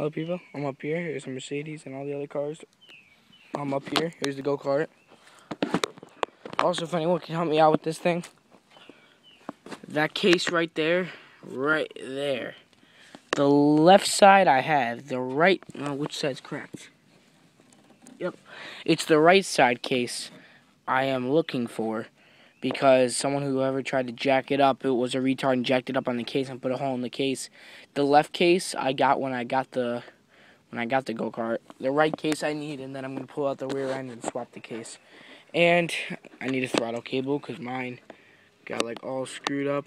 Hello people, I'm up here. Here's a Mercedes and all the other cars. I'm up here. Here's the go-kart. Also, if anyone can help me out with this thing, that case right there, right there. The left side I have, the right, no, which side's correct? Yep, it's the right side case I am looking for because someone who ever tried to jack it up, it was a retard and jacked it up on the case and put a hole in the case. The left case I got when I got the when I got the go kart. The right case I need, and then I'm gonna pull out the rear end and swap the case. And I need a throttle cable because mine got like all screwed up.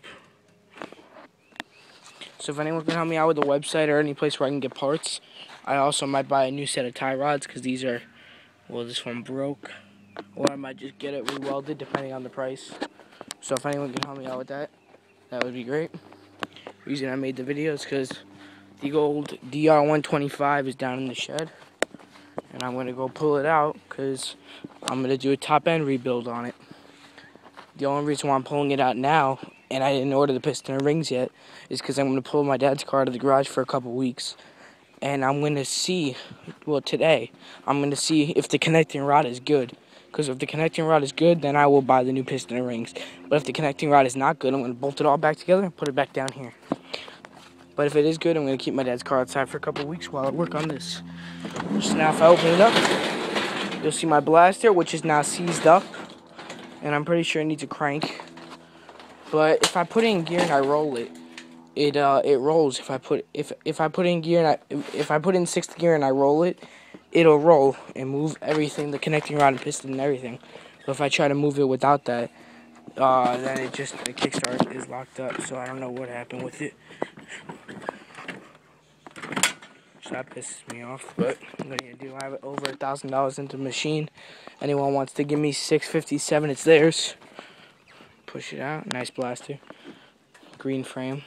So if anyone can help me out with the website or any place where I can get parts, I also might buy a new set of tie rods because these are, well, this one broke. Or I might just get it rewelded depending on the price. So if anyone can help me out with that, that would be great. reason I made the video is because the old DR125 is down in the shed. And I'm going to go pull it out because I'm going to do a top end rebuild on it. The only reason why I'm pulling it out now, and I didn't order the piston and rings yet, is because I'm going to pull my dad's car out of the garage for a couple weeks. And I'm going to see, well today, I'm going to see if the connecting rod is good. Because if the connecting rod is good, then I will buy the new piston and rings. But if the connecting rod is not good, I'm going to bolt it all back together and put it back down here. But if it is good, I'm going to keep my dad's car outside for a couple weeks while I work on this. So now if I open it up, you'll see my blaster, which is now seized up. And I'm pretty sure it needs a crank. But if I put it in gear and I roll it, it uh it rolls. If I put if if I put in gear and I if I put in sixth gear and I roll it, it'll roll and move everything, the connecting rod and piston and everything. But if I try to move it without that, uh, then it just, the kickstart is locked up, so I don't know what happened with it. So that pisses me off, but what are you do? I have over a thousand dollars into the machine. Anyone wants to give me 657, it's theirs. Push it out, nice blaster. Green frame.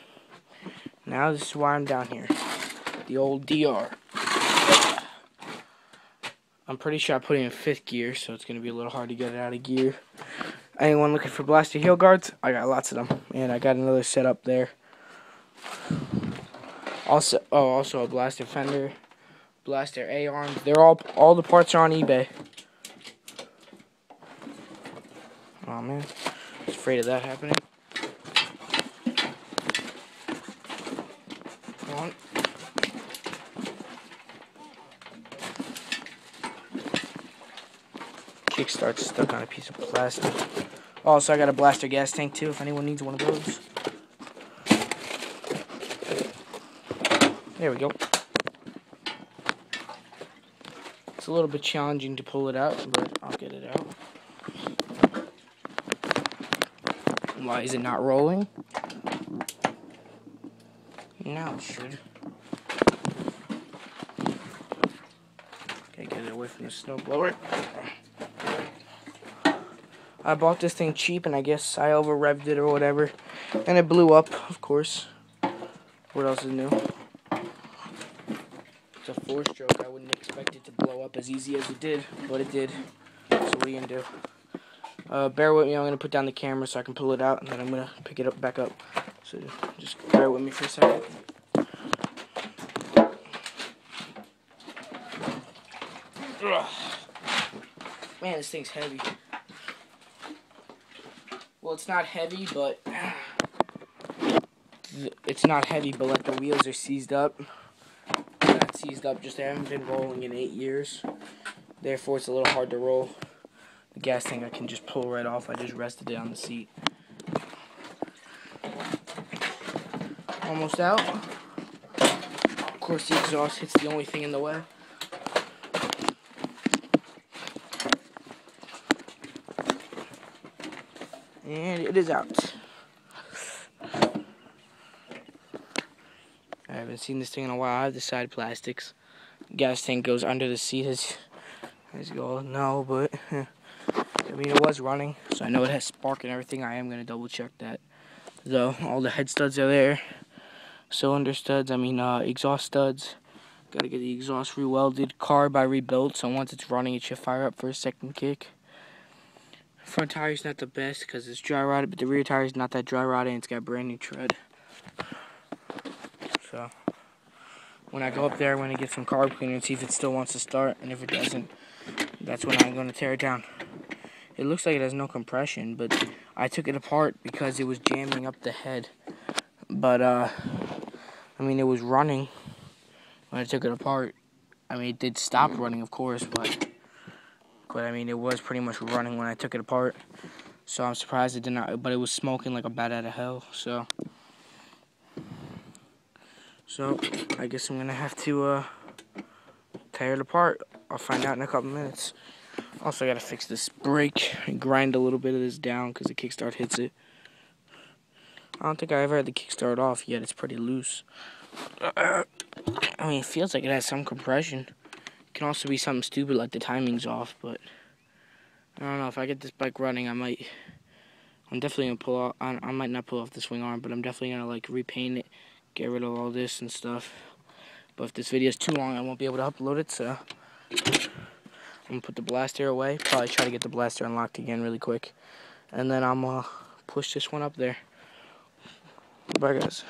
Now this is why I'm down here. The old DR. I'm pretty sure I put it in fifth gear, so it's going to be a little hard to get it out of gear. Anyone looking for blaster heel guards? I got lots of them. And I got another set up there. Also, oh, also a blaster fender, blaster A-arms. They're all, all the parts are on eBay. Oh man, I was afraid of that happening. Come on. Kickstart's stuck on a piece of plastic. Also, I got a blaster gas tank too if anyone needs one of those. There we go. It's a little bit challenging to pull it out, but I'll get it out. Why is it not rolling? Now it should. Okay, get it away from the snowblower. I bought this thing cheap and I guess I over revved it or whatever. And it blew up, of course. What else is new? It's a four stroke. I wouldn't expect it to blow up as easy as it did, but it did. So what are you gonna do? Uh, bear with me, I'm gonna put down the camera so I can pull it out and then I'm gonna pick it up back up. So just bear with me for a second. Man, this thing's heavy. Well, it's not heavy, but it's not heavy, but like the wheels are seized up. Not seized up, just they haven't been rolling in eight years. Therefore, it's a little hard to roll. The gas tank I can just pull right off. I just rested it on the seat. Almost out. Of course, the exhaust hits the only thing in the way. And it is out. I haven't seen this thing in a while. I have the side plastics. Gas tank goes under the seat as, as you all know, but I mean it was running, so I know it has spark and everything. I am gonna double check that. Though all the head studs are there, cylinder studs. I mean uh, exhaust studs. Gotta get the exhaust re-welded. Carb I rebuilt, so once it's running, it should fire up for a second kick. Front tire's not the best because it's dry rotted, but the rear tire's not that dry rotted and it's got brand new tread. So, when I go up there, I'm going to get some carb cleaner and see if it still wants to start. And if it doesn't, that's when I'm going to tear it down. It looks like it has no compression, but I took it apart because it was jamming up the head. But, uh, I mean, it was running when I took it apart. I mean, it did stop running, of course, but, but I mean, it was pretty much running when I took it apart. So I'm surprised it did not, but it was smoking like a bat out of hell, so. So, I guess I'm gonna have to, uh, tear it apart. I'll find out in a couple minutes. Also, gotta fix this brake and grind a little bit of this down because the kickstart hits it. I don't think I ever had the kickstart off yet. It's pretty loose. I mean, it feels like it has some compression. Can also be something stupid like the timing's off, but I don't know. If I get this bike running, I might. I'm definitely gonna pull. I, I might not pull off the swing arm, but I'm definitely gonna like repaint it, get rid of all this and stuff. But if this video is too long, I won't be able to upload it. So I'm gonna put the blaster away. Probably try to get the blaster unlocked again really quick, and then I'm gonna push this one up there. Bye guys.